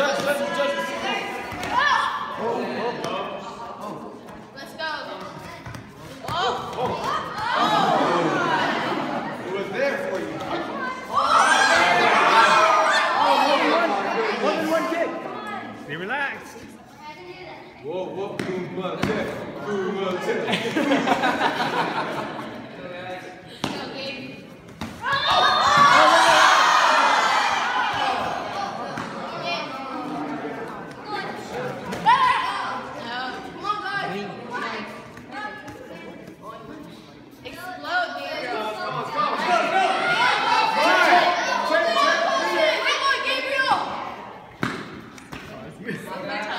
judge, judge, judge. Let's go. It was there for you. One and one kick. Stay relaxed. Whoa, whoa, boom, blah, check. Boom, blah, check. Yeah.